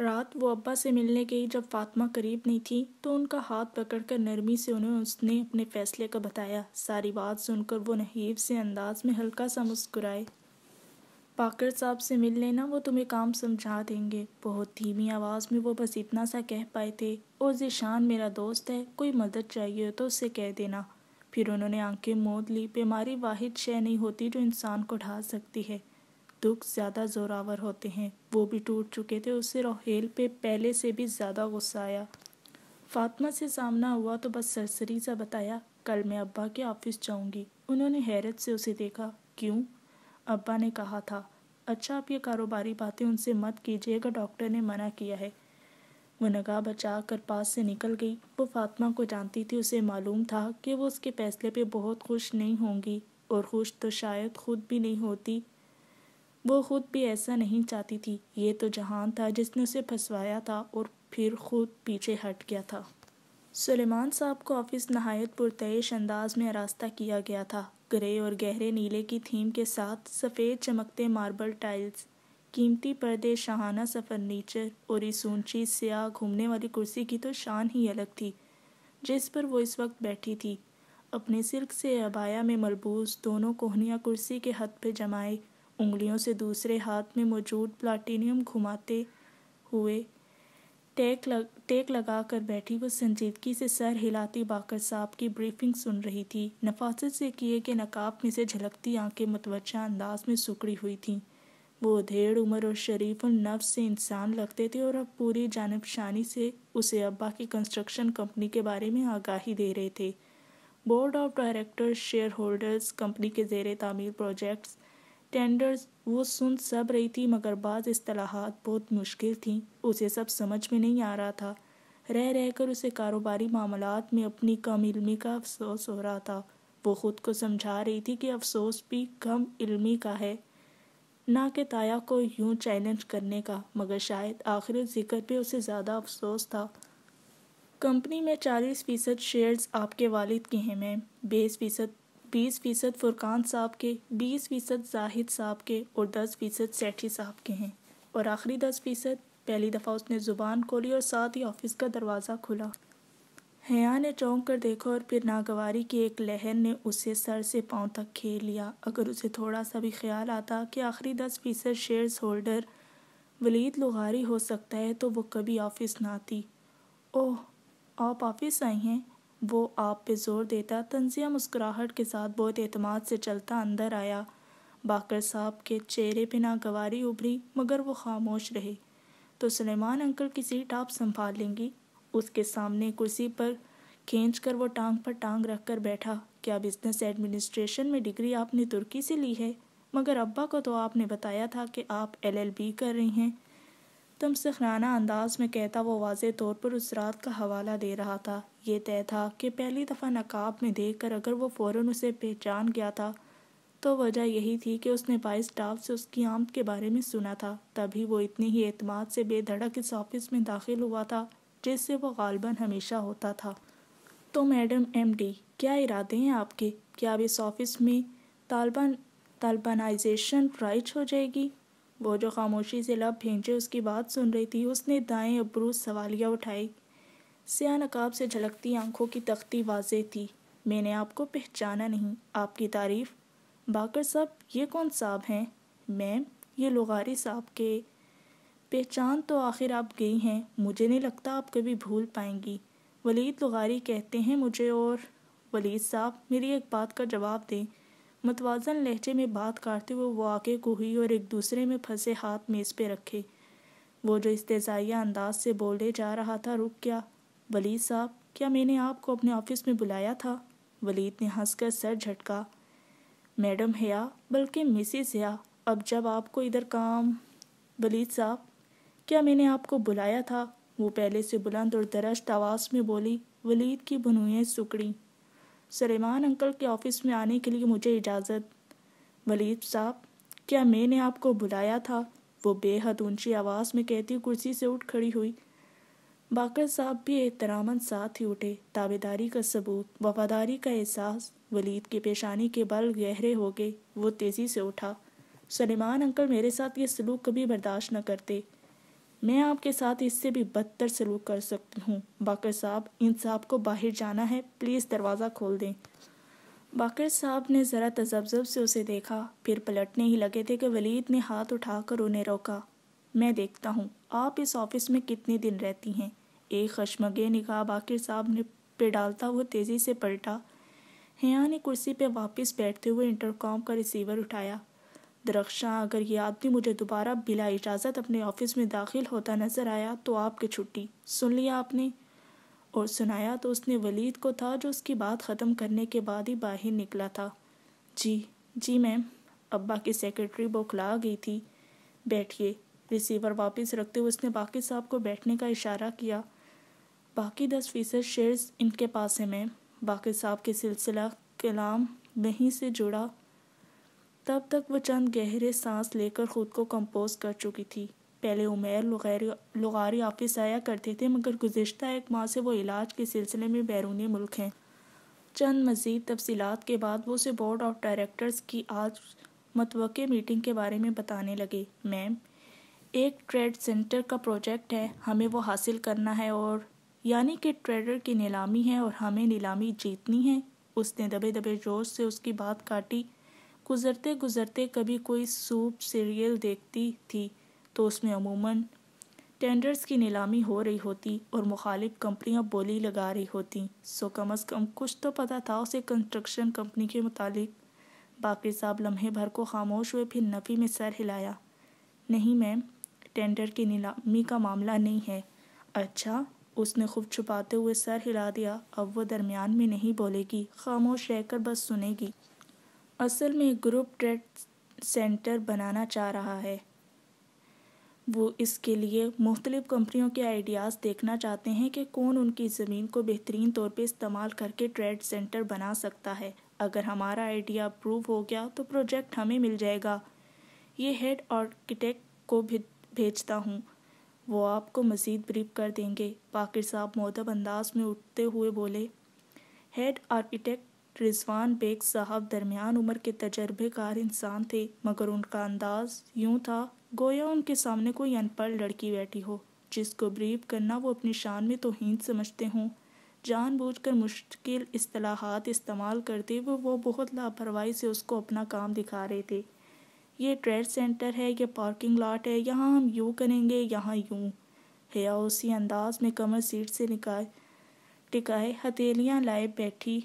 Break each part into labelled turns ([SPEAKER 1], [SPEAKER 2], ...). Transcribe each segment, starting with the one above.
[SPEAKER 1] रात वो अब्बा से मिलने गई जब फातिमा करीब नहीं थी तो उनका हाथ पकड़कर नरमी से उन्हें, उसने अपने फैसले का बताया। सारी बात सुनकर वो नहीब से अंदाज में हल्का सा मुस्कुराए। पाकर साहब से मिल लेना, वो तुम्हें काम समझा देंगे। बहुत धीमी आवाज़ में वो बस इतना सा कह पाए थे और जीशान, मेरा दोस्त है, कोई मदद चाहिए हो तो उससे कह देना। फिर उन्होंने आँखें मोद ली। बीमारी वाहिद शय नहीं होती जो इंसान को ढा सकती है। दुख ज़्यादा ज़ोरावर होते हैं। वो भी टूट चुके थे उससे रोहेल पे पहले से भी ज़्यादा गुस्सा आया। फातिमा से सामना हुआ तो बस सरसरी सा बताया, कल मैं अब्बा के ऑफ़िस जाऊँगी। उन्होंने हैरत से उसे देखा, क्यों? अब्बा ने कहा था अच्छा आप ये कारोबारी बातें उनसे मत कीजिएगा डॉक्टर ने मना किया है। वो नगाह बचा कर पास से निकल गई। वो फातिमा को जानती थी, उसे मालूम था कि वो उसके फैसले पे बहुत खुश नहीं होंगी, और खुश तो शायद खुद भी नहीं होती। वो खुद भी ऐसा नहीं चाहती थी। ये तो जहान था जिसने उसे फंसवाया था और फिर खुद पीछे हट गया था। सुलेमान साहब को ऑफ़िस नहायत पुरतयश अंदाज में रास्ता किया गया था। ग्रे और गहरे नीले की थीम के साथ सफ़ेद चमकते मार्बल टाइल्स, कीमती पर्दे, शहाना सा फर्नीचर और इस ऊँची स्याह घूमने वाली कुर्सी की तो शान ही अलग थी, जिस पर वो इस वक्त बैठी थी। अपने सिल्क से अबाया में मलबूस, दोनों कोहनियाँ कुर्सी के हद पे जमाए उंगलियों से दूसरे हाथ में मौजूद प्लाटिनियम घुमाते हुए टेक लग, टेक लगा कर बैठी, वो संजीदगी से सर हिलाती बाकर साहब की ब्रीफिंग सुन रही थी। नफासत से किए के नकाब में से झलकती आँखें मुतवजा अंदाज में सुकड़ी हुई थीं। वो धेड़ उम्र और शरीफ और नफ्स से इंसान लगते थे और अब पूरी जानबशानी से उसे अब्बा की कंस्ट्रक्शन कंपनी के बारे में आगाही दे रहे थे। Board of directors shareholders company के जेर तामीर प्रोजेक्ट्स टेंडर्स वो सुन सब रही थी, मगर बाज़ असलाहत बहुत मुश्किल थी। उसे सब समझ में नहीं आ रहा था। रह रह कर उसे कारोबारी मामलात में अपनी कम इलमी का अफसोस हो रहा था। वो ख़ुद को समझा रही थी कि अफसोस भी कम इलमी का है। ना कि ताया को यूँ चैलेंज करने का, मगर शायद आखिर ज़िक्र पे उसे ज़्यादा अफसोस था। कंपनी में चालीस फ़ीसद शेयर्स आपके वालिद के हैं, मैम। बीस फ़ीसद बीस फ़ीसद फ़ुरकान साहब के, बीस फ़ीसद जाहिद साहब के और दस फ़ीसद सेठी साहब के हैं। और आखिरी दस फ़ीसद, पहली दफ़ा उसने ज़ुबान खोली और साथ ही ऑफ़िस का दरवाज़ा खुला। हया ने चौंक कर देखा और फिर नागवारी की एक लहर ने उसे सर से पाँव तक खेल लिया। अगर उसे थोड़ा सा भी ख्याल आता कि आखिरी दस फ़ीसद शेयर्स होल्डर वलीद लुगारी हो सकता है तो वो कभी ऑफ़िस ना आती। ओह, आप ऑफ़िस आई हैं? वो आप पे ज़ोर देता, तंजिया मुस्कुराहट के साथ बहुत अतमाद से चलता अंदर आया। बाकर साहब के चेहरे पे नागवारी उभरी, मगर वो खामोश रहे। तो सलेमान अंकल की सीट आप संभाल लेंगी? उसके सामने कुर्सी पर खींच कर वो टांग पर टांग रख कर बैठा। क्या बिज़नेस एडमिनिस्ट्रेशन में डिग्री आपने तुर्की से ली है? मगर अब्बा को तो आपने बताया था कि आप एलएलबी कर रही हैं। तुम सखराना अंदाज में कहता, वो वाज तौर पर उस रात का हवाला दे रहा था। ये तय था कि पहली दफ़ा नकाब में देख कर अगर वो फ़ौर उसे पहचान गया था तो वजह यही थी कि उसने बाईस स्टाफ से उसकी आमद के बारे में सुना था। तभी वो इतनी ही अतमाद से बेधड़क इस ऑफ़िस में दाखिल हुआ था, जिससे वो गालबन हमेशा होता था। तो मैडम एमडी क्या इरादे हैं आपके? क्या अब इस ऑफ़िस में तालबान, तालबानाइजेशन राइज हो जाएगी? वो जो खामोशी से लब भेजे उसकी बात सुन रही थी, उसने दाएँ अबरूज सवालियाँ उठाई। सिया नकाब से झलकती आँखों की तख्ती वाजे थी। मैंने आपको पहचाना नहीं। आपकी तारीफ़? बाकर साहब, ये कौन साहब हैं? मैम, ये लुगारी साहब के। पहचान तो आखिर आप गई हैं। मुझे नहीं लगता आप कभी भूल पाएँगी। वलीद लुगारी कहते हैं मुझे और, वलीद साहब, मेरी एक बात का जवाब दें। मतवाजन लहजे में बात काटते हुए वो आगे को हुई और एक दूसरे में फंसे हाथ मेज़ पे रखे। वो जो इस्तेजाइया अंदाज से बोले जा रहा था, रुक गया। वलीद साहब, क्या मैंने आपको अपने ऑफ़िस में बुलाया था? वलीद ने हंसकर सर झटका। मैडम हया बल्कि मिसिस हया अब जब आपको इधर काम वलीद साहब, क्या मैंने आपको बुलाया था? वो पहले से बुलंद और दरश्त आवाज़ में बोली। वलीद की बनुएँ सुकड़ी। सलेमान अंकल के ऑफ़िस में आने के लिए मुझे इजाज़त। वलीद साहब, क्या मैंने आपको बुलाया था? वो बेहद ऊँची आवाज़ में कहती कुर्सी से उठ खड़ी हुई। बाकर साहब भी एहतरामन साथ ही उठे। ताबेदारी का सबूत, वफादारी का एहसास, वलीद की पेशानी के बल गहरे हो गए। वो तेज़ी से उठा। सलेमान अंकल मेरे साथ ये सलूक कभी बर्दाश्त न करते। मैं आपके साथ इससे भी बदतर सलूक कर सकती हूँ। बाकर साहब, इन साहब को बाहर जाना है। प्लीज़ दरवाज़ा खोल दें। बाकर साहब ने ज़रा तजब्जब से उसे देखा। फिर पलटने ही लगे थे कि वलीद ने हाथ उठाकर उन्हें रोका। मैं देखता हूँ, आप इस ऑफ़िस में कितने दिन रहती हैं? एक खशमगे निगाह बाकर साहब ने पे डालता हुआ तेज़ी से पलटा। हया ने कुर्सी पर वापस बैठते हुए इंटरकॉम का रिसीवर उठाया। दरख्शां, अगर ये आदमी मुझे दोबारा बिला इजाज़त अपने ऑफ़िस में दाखिल होता नज़र आया तो आपकी छुट्टी। सुन लिया आपने? और सुनाया तो उसने वलीद को था जो उसकी बात ख़त्म करने के बाद ही बाहर निकला था। जी जी मैम, अब्बा की सेक्रेटरी बौखला गई थी। बैठिए। रिसीवर वापस रखते हुए उसने बाकी साहब को बैठने का इशारा किया। बाकी दस फ़ीसद शेयर्स इनके पास है मैम। बाकी साहब के सिलसिला कलाम वहीं से जुड़ा। तब तक वह चंद गहरे सांस लेकर खुद को कंपोज कर चुकी थी। पहले उमेर लुगारी ऑफ़िस आया करते थे, मगर गुज्त एक माह से वो इलाज के सिलसिले में बैरूनी मुल्क हैं। चंद मज़ीद तफसीत के बाद वो उसे बोर्ड ऑफ़ डायरेक्टर्स की आज मतवक़ मीटिंग के बारे में बताने लगे। मैम, एक ट्रेड सेंटर का प्रोजेक्ट है, हमें वो हासिल करना है और यानी कि ट्रेडर की नीलामी है और हमें नीलामी जीतनी है। उसने दबे दबे जोश से उसकी बात काटी। गुज़रते गुज़रते कभी कोई सूप सीरियल देखती थी तो उसमें अमूमन टेंडर्स की नीलामी हो रही होती और मुखालिफ कंपनियाँ बोली लगा रही होती। सो कम अज़ कम कुछ तो पता था उसे कंस्ट्रक्शन कंपनी के मुतालिक। बाकी साहब लम्हे भर को खामोश हुए फिर नफ़ी में सर हिलाया। नहीं मैम टेंडर की नीलामी का मामला नहीं है। अच्छा उसने खूब छुपाते हुए सर हिला दिया। अब वो दरमियान में नहीं बोलेगी, खामोश रहकर बस सुनेगी। असल में ग्रुप ट्रेड सेंटर बनाना चाह रहा है। वो इसके लिए मुख्तलिफ़ कंपनियों के आइडियाज़ देखना चाहते हैं कि कौन उनकी ज़मीन को बेहतरीन तौर पे इस्तेमाल करके ट्रेड सेंटर बना सकता है। अगर हमारा आइडिया अप्रूव हो गया तो प्रोजेक्ट हमें मिल जाएगा। ये हेड आर्किटेक्ट को भेजता हूँ। वो आपको मज़ीद ब्रीफ कर देंगे। बाकिर साहब मोदब अंदाज में उठते हुए बोले, हेड आर्किटेक्ट रिजवान बेग साहब दरमियान उम्र के तजर्बेकार इंसान थे, मगर उनका अंदाज यूँ था, गोया उनके सामने कोई अनपढ़ लड़की बैठी हो, जिसको ब्रीफ करना वो अपनी शान में तो हीन समझते हों। जानबूझकर मुश्किल असलाहत इस्तेमाल करते हुए वो बहुत लापरवाही से उसको अपना काम दिखा रहे थे। ये ट्रेड सेंटर है, ये पार्किंग लॉट है, यहाँ हम यूँ करेंगे, यहाँ यूँ। हया उसी अंदाज में कमर सीट से निकाय, टिकाए हथेलियाँ लाए बैठी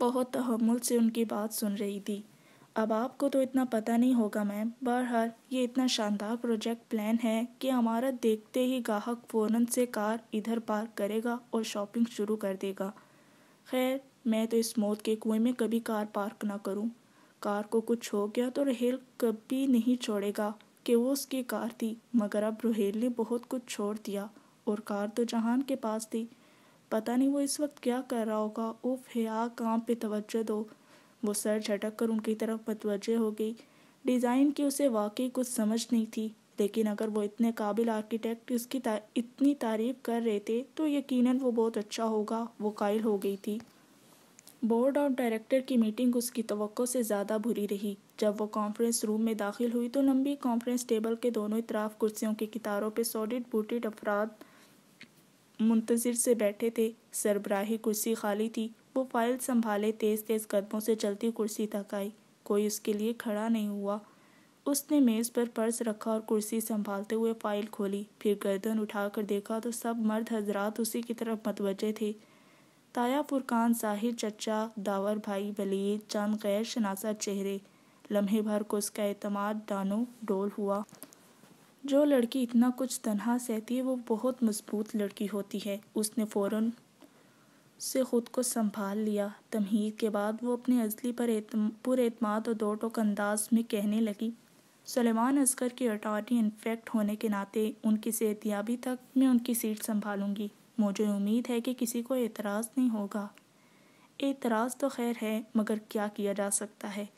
[SPEAKER 1] बहुत तहमुल से उनकी बात सुन रही थी। अब आपको तो इतना पता नहीं होगा, मैम। बहरहाल, ये इतना शानदार प्रोजेक्ट प्लान है कि हमारा देखते ही गाहक फ़ौरन से कार इधर पार्क करेगा और शॉपिंग शुरू कर देगा। खैर, मैं तो इस मौत के कुएँ में कभी कार पार्क ना करूँ। कार को कुछ हो गया तो रहेल कभी नहीं छोड़ेगा। कि वो उसकी कार थी, मगर अब रोहेल ने बहुत कुछ छोड़ दिया। और कार तो जहान के पास थी। पता नहीं वो इस वक्त क्या कर रहा होगा। उफ है काम पे तवज्जो दो। वो सर झटक कर उनकी तरफ़ मतवजह हो गई। डिज़ाइन की उसे वाकई कुछ समझ नहीं थी लेकिन अगर वो इतने काबिल आर्किटेक्ट इसकी ता, इतनी तारीफ़ कर रहे थे तो यकीनन वो बहुत अच्छा होगा वो कायल हो गई थी। बोर्ड ऑफ़ डायरेक्टर की मीटिंग उसकी तो से ज़्यादा बुरी रही। जब वो कॉन्फ्रेंस रूम में दाखिल हुई तो लंबी कॉन्फ्रेंस टेबल के दोनों इतराफ कुर्सियों के कितारों पे सॉलिड बूटेड अफराद मुंतज़िर से बैठे थे। सरबराही कुर्सी खाली थी। वो फ़ाइल संभाले तेज़ तेज़ कदमों से चलती कुर्सी तक आई। कोई उसके लिए खड़ा नहीं हुआ। उसने मेज़ पर पर्स रखा और कुर्सी संभालते हुए फ़ाइल खोली। फिर गर्दन उठाकर देखा तो सब मर्द हजरात उसी की तरफ़ मतवजे थे। ताया फुरकान, साहिर चचा दावर भाई, वलीद, चंद गैर शनासा चेहरे। लम्हे भर को उसका अतमाद डानो डोल हुआ। जो लड़की इतना कुछ तनहा सहती है, वो बहुत मज़बूत लड़की होती है। उसने फ़ौरन से ख़ुद को संभाल लिया। तमहीद के बाद वो अपने अजली पर पुरमाद और दो टोक अंदाज में कहने लगी, सलेमान असगर की अटॉर्नी इन्फेक्ट होने के नाते उनकी सेहतियाबी तक मैं उनकी सीट संभालूँगी। मुझे उम्मीद है कि किसी को एतराज़ नहीं होगा। एतराज़ तो खैर है, मगर क्या किया जा सकता है?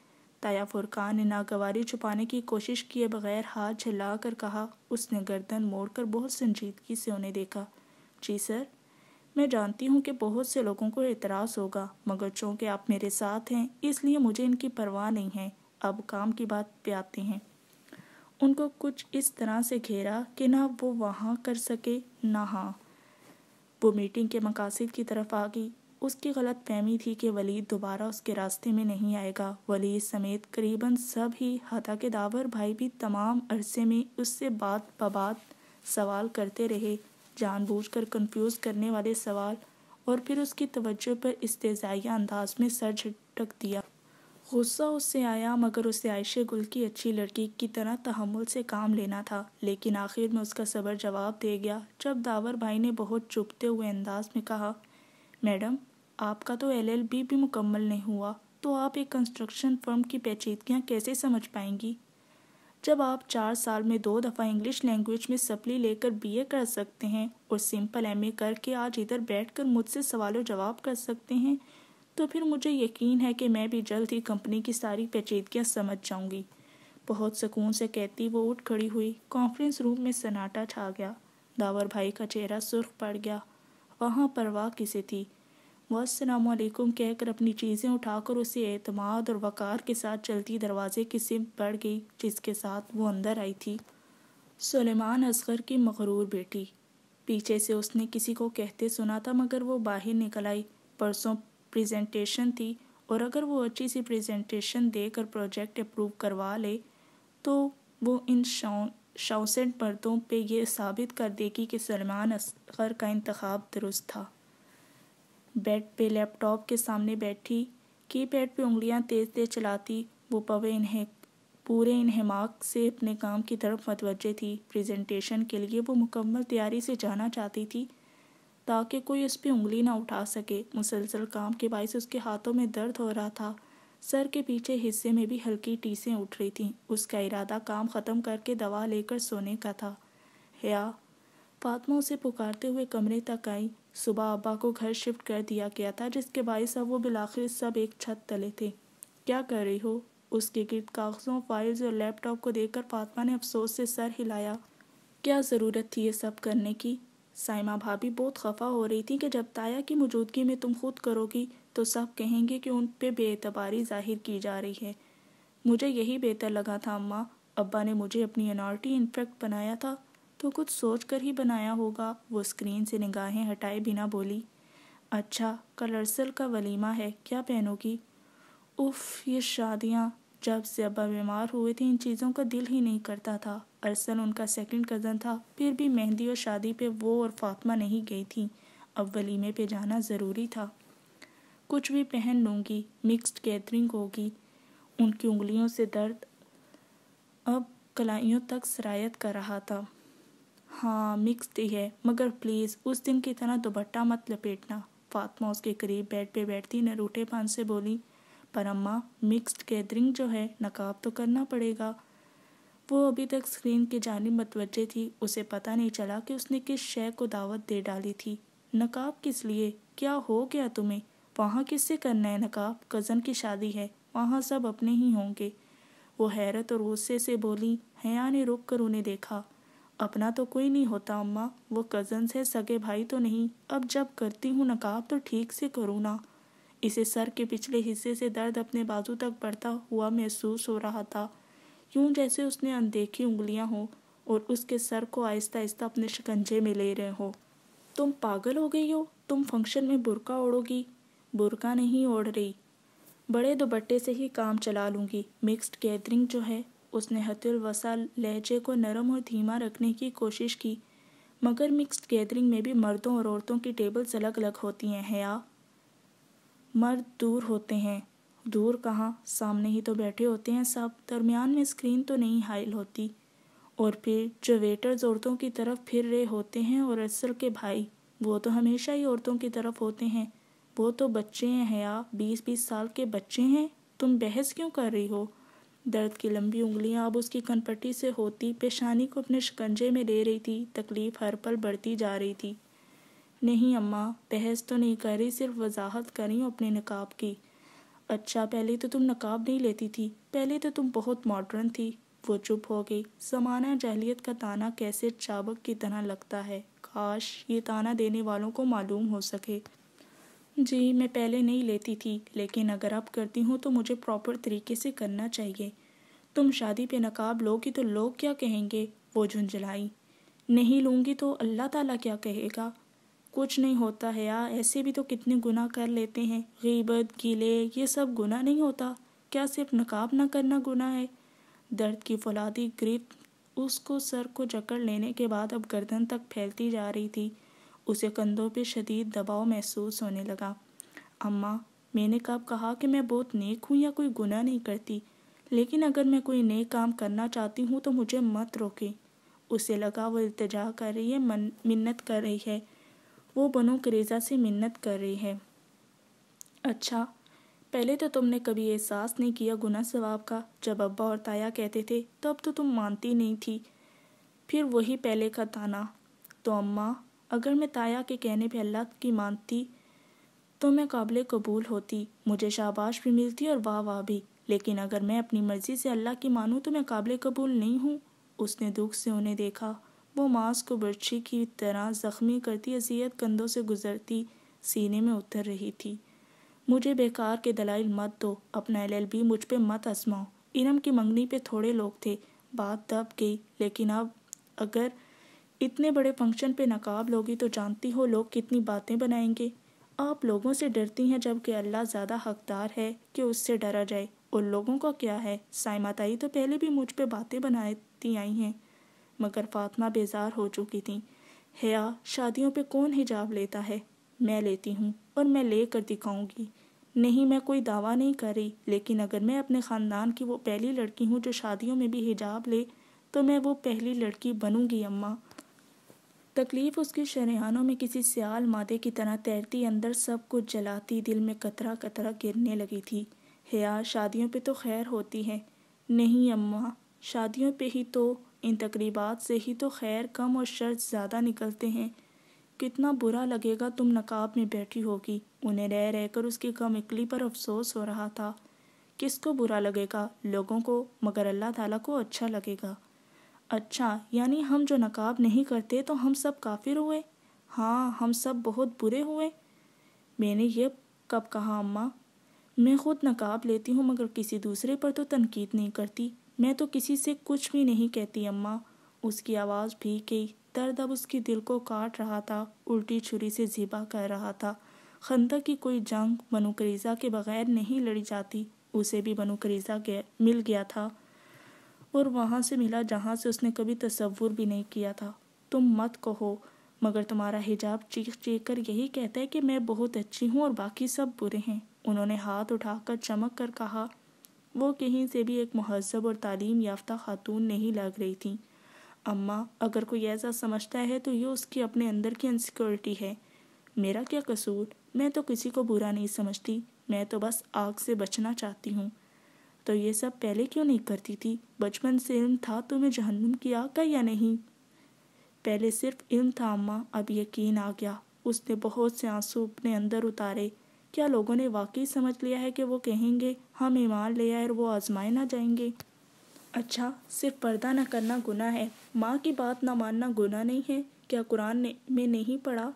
[SPEAKER 1] ताया फुरकान ने नागवारी छुपाने की कोशिश किए बगैर हाथ झल्ला कर कहा, उसने गर्दन मोड़कर बहुत संजीदगी से उन्हें देखा। जी सर, मैं जानती हूँ कि बहुत से लोगों को एतराज़ होगा, मगर चूँकि आप मेरे साथ हैं, इसलिए मुझे इनकी परवाह नहीं है। अब काम की बात पे आते हैं। उनको कुछ इस तरह से घेरा कि ना वो वहाँ कर सके, ना हाँ। वो मीटिंग के मकासद की तरफ़ आ गई। उसकी गलत फहमी थी कि वलीद दोबारा उसके रास्ते में नहीं आएगा। वलीद समेत करीबन सब ही हता के दावर, भाई भी तमाम अरसे में उससे बात बबात सवाल करते रहे। जानबूझकर कंफ्यूज करने वाले सवाल और फिर उसकी तवज्जो पर इस्तेजाइया अंदाज में सर झटक दिया। गुस्सा उससे आया, मगर उसे आयशे गुल की अच्छी लड़की की तरह तहमुल से काम लेना था। लेकिन आखिर में उसका सबर जवाब दे गया, जब दावर भाई ने बहुत चुपते हुए अंदाज में कहा, मैडम आपका तो एलएलबी भी मुकम्मल नहीं हुआ तो आप एक कंस्ट्रक्शन फर्म की पेचीदगियाँ कैसे समझ पाएँगी? जब आप चार साल में दो दफ़ा इंग्लिश लैंग्वेज में सप्ली लेकर बीए कर सकते हैं और सिंपल एमए करके आज इधर बैठकर मुझसे सवालों जवाब कर सकते हैं तो फिर मुझे यकीन है कि मैं भी जल्द ही कंपनी की सारी पेचीदगियाँ समझ जाऊँगी। बहुत सुकून से कहती वो उठ खड़ी हुई कॉन्फ्रेंस रूम में सन्नाटा छा गया। दावर भाई का चेहरा सुर्ख पड़ गया। वहाँ परवाह किसे थी? वह असलकुम कहकर अपनी चीज़ें उठाकर उसे एतमाद और वक़ार के साथ चलती दरवाजे की सिम पड़ गई, जिसके साथ वो अंदर आई थी। सुलेमान असगर की मगरूर बेटी। पीछे से उसने किसी को कहते सुना था, मगर वो बाहर निकल आई। परसों प्रेजेंटेशन थी, और अगर वो अच्छी सी प्रेजेंटेशन देकर प्रोजेक्ट अप्रूव करवा ले तो वो इन शौसेंट पर्दों पे ये साबित कर देगी कि सलमान असगर का इंतखब दुरुस्त था। बेड पे लैपटॉप के सामने बैठी की पैड पे उंगलियाँ तेज तेज चलाती, वो पवे इन्हें, पूरे इन्हमाक से अपने काम की तरफ़ मतवजे थी। प्रेजेंटेशन के लिए वो मुकम्मल तैयारी से जाना चाहती थी, ताकि कोई उस पर उंगली ना उठा सके। मुसलसल काम के बायस उसके हाथों में दर्द हो रहा था। सर के पीछे हिस्से में भी हल्की टीसें उठ रही थीं। उसका इरादा काम ख़त्म करके दवा लेकर सोने का था। हया फातमा उसे पुकारते हुए कमरे तक आई। सुबह अब्बा को घर शिफ्ट कर दिया गया था, जिसके बायस अब वो बिलाखिर सब एक छत तले थे। क्या कर रही हो? उसके गिर्द कागज़ों फाइल्स और लैपटॉप को देखकर फातमा ने अफसोस से सर हिलाया। क्या ज़रूरत थी ये सब करने की? साइमा भाभी बहुत खफा हो रही थी कि जब ताया की मौजूदगी में तुम खुद करोगी तो सब कहेंगे कि उन पर बेतबारी ज़ाहिर की जा रही है। मुझे यही बेहतर लगा था, अम्मा। अब्बा ने मुझे अपनी अनॉर्टी इन्फेक्ट बनाया था। तो कुछ सोच कर ही बनाया होगा। वो स्क्रीन से निगाहें हटाए बिना बोली अच्छा कल अरसल का वलीमा है, क्या पहनोगी? उफ़, ये शादियाँ, जब से अब्बा बीमार हुए थे, इन चीज़ों का दिल ही नहीं करता था। अरसल उनका सेकंड कज़न था, फिर भी मेहंदी और शादी पे वो और फातिमा नहीं गई थी। अब वलीमे पे जाना ज़रूरी था। कुछ भी पहन लूँगी मिक्स्ड गैदरिंग होगी। उनकी उंगलियों से दर्द अब कलाइयों तक सरायत कर रहा था। हाँ मिक्स ही है। मगर प्लीज़ उस दिन की तरह दुबट्टा मत लपेटना। फातमा उसके करीब बेड पे बैठती न रूठे पान से बोली, पर अम्मा मिक्स्ड गैदरिंग जो है, नकाब तो करना पड़ेगा। वो अभी तक स्क्रीन की जानी मतवजे थी। उसे पता नहीं चला कि उसने किस शय को दावत दे डाली थी। नकाब किस लिए? क्या हो गया तुम्हें? वहाँ किससे करना है नकाब? कज़न की शादी है। वहाँ सब अपने ही होंगे। वो हैरत और गुस्से से बोली हया ने रुक कर उन्हें देखा। अपना तो कोई नहीं होता, अम्मा। वो कज़न से सगे भाई तो नहीं। अब जब करती हूँ नकाब तो ठीक से करूँ ना। इसे सर के पिछले हिस्से से दर्द अपने बाजू तक बढ़ता हुआ महसूस हो रहा था। यूँ जैसे उसने अनदेखी उंगलियाँ हों और उसके सर को आहिस्ता आहिस्ता अपने शिकंजे में ले रहे हो। तुम पागल हो गई हो। तुम फ़ंक्शन में बुरका ओढ़ोगी। बुरका नहीं ओढ़ रही। बड़े दुबट्टे से ही काम चला लूँगी। मिक्स्ड गैदरिंग जो है। उसने हतिल वसा, लहजे को नरम और धीमा रखने की कोशिश की। मगर मिक्स्ड गैदरिंग में भी मर्दों और औरतों की टेबल्स अलग अलग होती हैं हया मर्द दूर होते हैं। दूर कहाँ? सामने ही तो बैठे होते हैं सब। दरमियान में स्क्रीन तो नहीं हाइल होती। और फिर जो वेटर्स औरतों की तरफ़ फिर रहे होते हैं और असल के भाई, वो तो हमेशा ही औरतों की तरफ़ होते हैं। वो तो बच्चे हैं हया बीस बीस साल के बच्चे हैं? तुम बहस क्यों कर रही हो? दर्द की लंबी उंगलियाँ अब उसकी कनपट्टी से होती पेशानी को अपने शिकंजे में ले रही थी, तकलीफ़ हर पल बढ़ती जा रही थी। नहीं अम्मा, बहस तो नहीं कर रही, सिर्फ़ वजाहत कर रही हूँ अपने नकाब की। अच्छा पहले तो तुम नकाब नहीं लेती थी, पहले तो तुम बहुत मॉडर्न थी। वो चुप हो गई। ज़माना जहलीत का ताना कैसे चाबक की तरह लगता है? काश ये ताना देने वालों को मालूम हो सके। जी, मैं पहले नहीं लेती थी, लेकिन अगर अब करती हूँ तो मुझे प्रॉपर तरीके से करना चाहिए। तुम शादी पे नकाब लोगी तो लोग क्या कहेंगे? वो झुंझलाई। नहीं लूँगी तो अल्लाह ताला क्या कहेगा? कुछ नहीं होता है यार, ऐसे भी तो कितने गुनाह कर लेते हैं। गीबत, गीले, ये सब गुनाह नहीं होता। क्या सिर्फ़ नकाब ना करना गुनाह है? दर्द की फौलादी, ग्रिप, उसको सर को जकड़ लेने के बाद अब गर्दन तक फैलती जा रही थी। उसे कंधों पे शदीद दबाव महसूस होने लगा। अम्मा, मैंने कब कहा कि मैं बहुत नेक हूँ या कोई गुनाह नहीं करती? लेकिन अगर मैं कोई नेक काम करना चाहती हूँ तो मुझे मत रोके। उसे लगा वो इल्तजा कर रही है, मन, मिन्नत कर रही है। वो बनो करेजा से मिन्नत कर रही है। अच्छा पहले तो तुमने कभी एहसास नहीं किया गुना सवाब का? जब अब्बा और ताया कहते थे, तब तो तुम मानती नहीं थी। फिर वही पहले का ताना। तो अम्मा अगर मैं ताया के कहने पर अल्लाह की मानती तो मैं काबिल कबूल होती। मुझे शाबाश भी मिलती और वाह वाह भी। लेकिन अगर मैं अपनी मर्ज़ी से अल्लाह की मानूँ तो मैं काबिल कबूल नहीं हूँ। उसने दुख से उन्हें देखा। वो मांस को बर्छी की तरह ज़ख्मी करती, अजियत कंधों से गुजरती, सीने में उतर रही थी। मुझे बेकार के दलाइल मत दो। अपना एल एल बी मुझ पर मत आजमाओ। इनम की मंगनी पे थोड़े लोग थे। बात दब गई। लेकिन अब अगर इतने बड़े फ़ंक्शन पे नकाब लोगी तो जानती हो लोग कितनी बातें बनाएँगे। आप लोगों से डरती हैं जबकि अल्लाह ज़्यादा हकदार है कि उससे डरा जाए। और लोगों का क्या है? साइमा ताई तो पहले भी मुझ पे बातें बनाती आई हैं। मगर फातिमा बेजार हो चुकी थी। हया, शादियों पे कौन हिजाब लेता है? मैं लेती हूँ और मैं ले कर दिखाऊँगी। नहीं, मैं कोई दावा नहीं कर रही, लेकिन अगर मैं अपने ख़ानदान की वो पहली लड़की हूँ जो शादियों में भी हिजाब ले तो मैं वो पहली लड़की बनूँगी, अम्मा। तकलीफ़ उसके शरेहानों में किसी सियाल मादे की तरह तैरती अंदर सब कुछ जलाती, दिल में कतरा कतरा गिरने लगी थी। हया, शादियों पे तो खैर होती है। नहीं, अम्मा, शादियों पे ही तो इन तकरीबात से ही तो खैर कम और शर्त ज़्यादा निकलते हैं। कितना बुरा लगेगा तुम नकाब में बैठी होगी। उन्हें रह रहकर उसकी कम इकली पर अफसोस हो रहा था। किसको बुरा लगेगा? लोगों को, मगर अल्लाह ताला को अच्छा लगेगा। अच्छा यानी हम जो नकाब नहीं करते तो हम सब काफिर हुए? हाँ हम सब बहुत बुरे हुए। मैंने ये कब कहा, अम्मा? मैं खुद नकाब लेती हूँ, मगर किसी दूसरे पर तो तनकीद नहीं करती। मैं तो किसी से कुछ भी नहीं कहती, अम्मा। उसकी आवाज़ भी गई। दर्द अब उसके दिल को काट रहा था, उल्टी छुरी से ज़िबा कर रहा था। खंदा की कोई जंग बनु करीज़ा के बगैर नहीं लड़ी जाती। उसे भी बनु करीज़ा मिल गया था। और वहाँ से मिला जहाँ से उसने कभी तस्वुर भी नहीं किया था। तुम मत कहो, मगर तुम्हारा हिजाब चीख चीख कर यही कहता है कि मैं बहुत अच्छी हूँ और बाकी सब बुरे हैं। उन्होंने हाथ उठाकर चमक कर कहा, वो कहीं से भी एक महजब और तालीम याफ्ता खातून नहीं लग रही थी। अम्मा, अगर कोई ऐसा समझता है तो ये उसकी अपने अंदर की इनसिक्योरिटी है। मेरा क्या कसूर? मैं तो किसी को बुरा नहीं समझती। मैं तो बस आग से बचना चाहती हूँ। तो ये सब पहले क्यों नहीं करती थी? बचपन से इल्म था तुम्हें जहन्नुम की आग का या नहीं? पहले सिर्फ़ इल्म था, अम्मा। अब यकीन आ गया। उसने बहुत से आँसू अपने अंदर उतारे। क्या लोगों ने वाकई समझ लिया है कि वो कहेंगे, हम ईमान ले आए और वो आजमाए ना जाएँगे? अच्छा सिर्फ़ पर्दा ना करना गुना है। माँ की बात ना मानना गुना नहीं है। क्या कुरान ने, में नहीं पढ़ा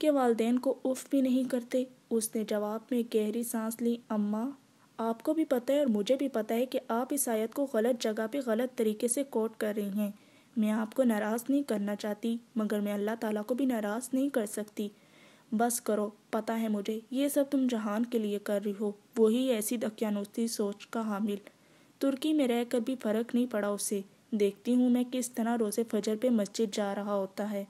[SPEAKER 1] कि वालदेन को उफ भी नहीं करते? उसने जवाब में गहरी सांस ली, अम्मा आपको भी पता है और मुझे भी पता है कि आप इस आयत को गलत जगह पे गलत तरीके से कोट कर रही हैं। मैं आपको नाराज़ नहीं करना चाहती, मगर मैं अल्लाह ताला को भी नाराज़ नहीं कर सकती। बस करो, पता है मुझे, ये सब तुम जहान के लिए कर रही हो, वही ऐसी दकियानुस्ती सोच का हामिल। तुर्की में रहकर भी फ़र्क नहीं पड़ा उसे। देखती हूँ मैं किस तरह रोज़े फजर पे मस्जिद जा रहा होता है।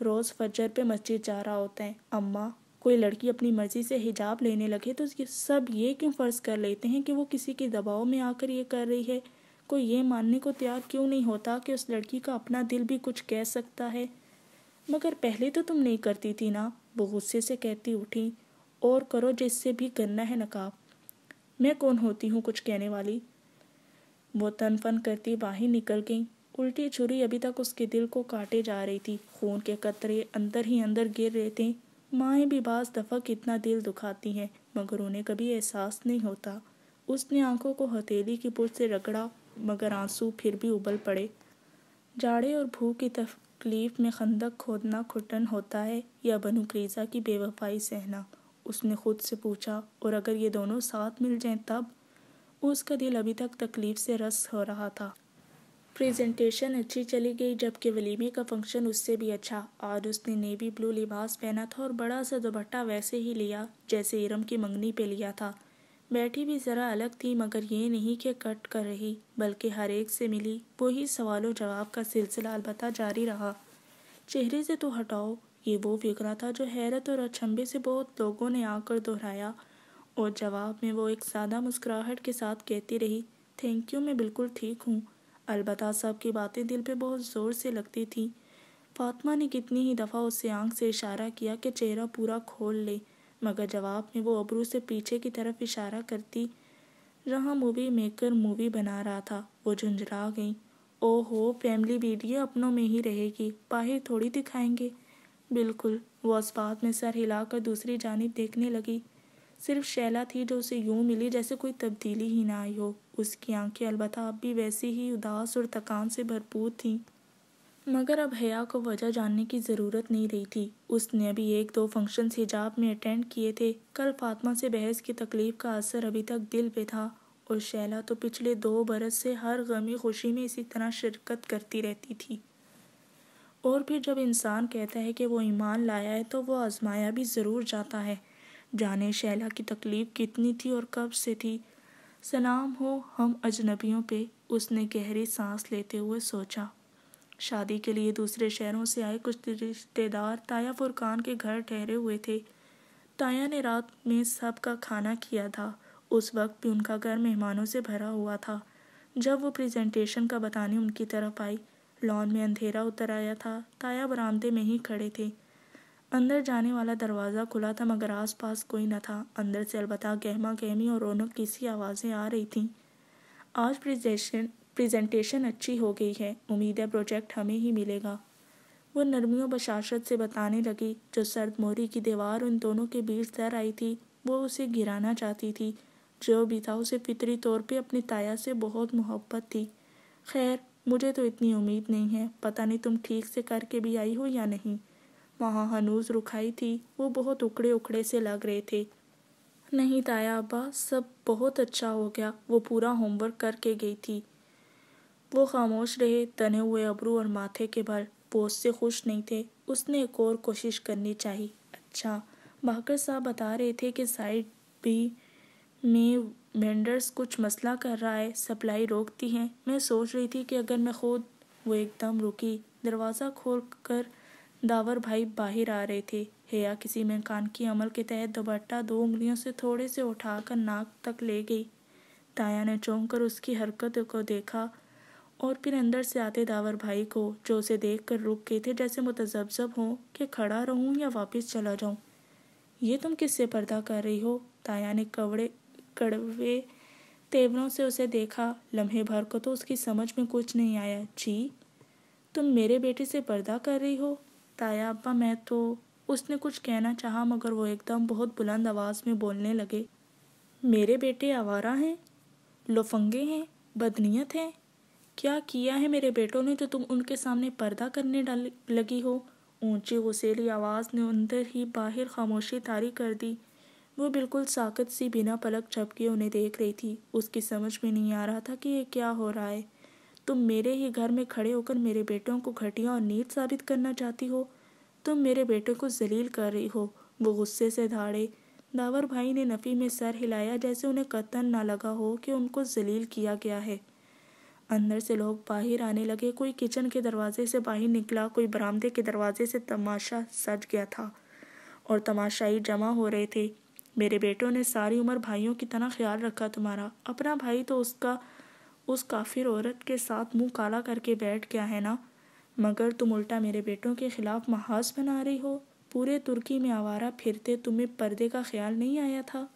[SPEAKER 1] रोज़ फजर पे मस्जिद जा रहा होता है। अम्मा कोई लड़की अपनी मर्ज़ी से हिजाब लेने लगे तो ये सब ये क्यों फ़र्ज़ कर लेते हैं कि वो किसी के दबाव में आकर ये कर रही है? कोई ये मानने को तैयार क्यों नहीं होता कि उस लड़की का अपना दिल भी कुछ कह सकता है? मगर पहले तो तुम नहीं करती थी ना? वो गुस्से से कहती उठी, और करो जिससे भी करना है नकाब। मैं कौन होती हूँ कुछ कहने वाली? वो तन फन करती बाहर निकल गई। उल्टी छुरी अभी तक उसके दिल को काटे जा रही थी। खून के कतरे अंदर ही अंदर गिर रहे थे। माएँ भी बाज दफ़ा कितना दिल दुखाती हैं, मगर उन्हें कभी एहसास नहीं होता। उसने आँखों को हथेली की पुर से रगड़ा, मगर आँसू फिर भी उबल पड़े। जाड़े और भूख की तकलीफ़ में खंदक खोदना खुटन होता है, या बनु क्रीज़ा की बेवफाई सहना? उसने खुद से पूछा, और अगर ये दोनों साथ मिल जाएँ तब? उसका दिल अभी तक तकलीफ़ से रस हो रहा था। प्रेजेंटेशन अच्छी चली गई, जबकि वलीमे का फ़ंक्शन उससे भी अच्छा। आज उसने नेवी ब्लू लिबास पहना था और बड़ा सा दुपट्टा वैसे ही लिया, जैसे इरम की मंगनी पे लिया था। बैठी भी ज़रा अलग थी, मगर ये नहीं कि कट कर रही, बल्कि हर एक से मिली, वही सवालों जवाब का सिलसिला अलबत्ता जारी रहा। चेहरे से तो हटाओ, ये वो फिक्रा था जो हैरत और अचंभे से बहुत लोगों ने आकर दोहराया, और जवाब में वो एक सादा मुस्कुराहट के साथ कहती रही थैंक यू मैं बिल्कुल ठीक हूँ। अलबत्ता सब की बातें दिल पे बहुत ज़ोर से लगती थी। फातिमा ने कितनी ही दफ़ा उससे आँख से इशारा किया कि चेहरा पूरा खोल ले, मगर जवाब में वो अबरू से पीछे की तरफ़ इशारा करती जहाँ मूवी मेकर मूवी बना रहा था, वो झुंझरा गई। ओहो फैमिली वीडियो अपनों में ही रहेगी बाहर थोड़ी दिखाएँगे? बिल्कुल, वो इस बात में सर हिलाकर दूसरी जानब देखने लगी। सिर्फ़ शैला थी जो उसे यूँ मिली जैसे कोई तब्दीली ही ना आई हो। उसकी आँखें अलबत्ता अब भी वैसी ही उदास और थकान से भरपूर थीं। मगर अब हया को वजह जानने की ज़रूरत नहीं रही थी। उसने अभी एक दो फ़ंक्शन हिजाब में अटेंड किए थे। कल फातिमा से बहस की तकलीफ़ का असर अभी तक दिल पे था और शैला तो पिछले दो बरस से हर गमी खुशी में इसी तरह शिरकत करती रहती थी। और फिर जब इंसान कहता है कि वो ईमान लाया है तो वो आजमाया भी ज़रूर जाता है। जाने शैला की तकलीफ़ कितनी थी और कब से थी। सलाम हो हम अजनबियों पे, उसने गहरी सांस लेते हुए सोचा। शादी के लिए दूसरे शहरों से आए कुछ रिश्तेदार ताया फुरकान के घर ठहरे हुए थे। ताया ने रात में सबका खाना किया था। उस वक्त भी उनका घर मेहमानों से भरा हुआ था। जब वो प्रेजेंटेशन का बताने उनकी तरफ़ आई, लॉन में अंधेरा उतर आया था। ताया बरामदे में ही खड़े थे। अंदर जाने वाला दरवाज़ा खुला था मगर आसपास कोई न था। अंदर से अलबत्ता गहमा गहमी और रौनक की सी आवाज़ें आ रही थीं। आज प्रेजेंटेशन प्रेजेंटेशन अच्छी हो गई है। उम्मीद है प्रोजेक्ट हमें ही मिलेगा। वो नरमियों बशाशत से बताने लगी, जो सर्द मोरी की दीवार उन दोनों के बीच तैर आई थी, वो उसे गिराना चाहती थी। जो भी था, उसे फितरी तौर पे अपनी ताया से बहुत मोहब्बत थी। खैर, मुझे तो इतनी उम्मीद नहीं है। पता नहीं तुम ठीक से करके भी आई हो या नहीं। वहाँ हनूज रुखाई थी। वो बहुत उकड़े उकड़े से लग रहे थे। नहीं ताया अब्बा, सब बहुत अच्छा हो गया। वो पूरा होमवर्क करके गई थी। वो खामोश रहे, तने हुए अबरू और माथे के बल वो उससे खुश नहीं थे। उसने एक और कोशिश करनी चाहिए। अच्छा भाकर साहब बता रहे थे कि साइड भी में वेंडर्स कुछ मसला कर रहा है। सप्लाई रोकती हैं। मैं सोच रही थी कि अगर मैं खुद वो एकदम रुकी, दरवाज़ा खोल कर दावर भाई बाहर आ रहे थे। हेया किसी में कान की अमल के तहत दुपट्टा दो उंगलियों से थोड़े से उठाकर नाक तक ले गई। ताया ने चौंक कर उसकी हरकत को देखा और फिर अंदर से आते दावर भाई को, जो उसे देख कर रुक गए थे, जैसे मुतजबजब हों कि खड़ा रहूँ या वापस चला जाऊँ। ये तुम किससे पर्दा कर रही हो? ताया ने कवड़े, कड़वे तेवरों से उसे देखा। लम्हे भर को तो उसकी समझ में कुछ नहीं आया। जी तुम मेरे बेटे से पर्दा कर रही हो? ताया अब्बा, मैं तो उसने कुछ कहना चाहा, मगर वो एकदम बहुत बुलंद आवाज़ में बोलने लगे, मेरे बेटे आवारा हैं, लोफंगे हैं, बदनीयत हैं। क्या किया है मेरे बेटों ने तो तुम उनके सामने पर्दा करने डाल लगी हो? ऊँची गुसेली आवाज़ ने अंदर ही बाहर खामोशी तारी कर दी। वो बिल्कुल साकत सी बिना पलक झपके उन्हें देख रही थी। उसकी समझ में नहीं आ रहा था कि ये क्या हो रहा है। तुम मेरे ही घर में खड़े होकर मेरे बेटों को घटिया और नीच साबित करना चाहती हो? तुम मेरे बेटे को जलील कर रही हो, वो गुस्से से धाड़े। दावर भाई ने नफ़ी में सर हिलाया जैसे उन्हें कतन ना लगा हो कि उनको जलील किया गया है। अंदर से लोग बाहर आने लगे, कोई किचन के दरवाजे से बाहर निकला, कोई बरामदे के दरवाजे से तमाशा सज गया था और तमाशाई जमा हो रहे थे। मेरे बेटों ने सारी उम्र भाइयों की तरह ख्याल रखा तुम्हारा। अपना भाई तो उसका उस काफिर औरत के साथ मुँह काला करके बैठ गया है ना? मगर तुम उल्टा मेरे बेटों के खिलाफ महाज बना रही हो। पूरे तुर्की में आवारा फिरते तुम्हें पर्दे का ख्याल नहीं आया था?